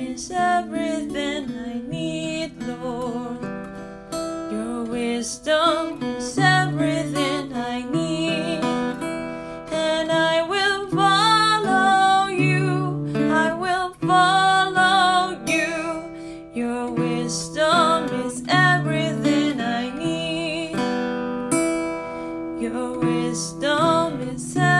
is everything I need, Lord. Your wisdom is everything I need, and I will follow you. I will follow you. Your wisdom is everything I need. Your wisdom is everything.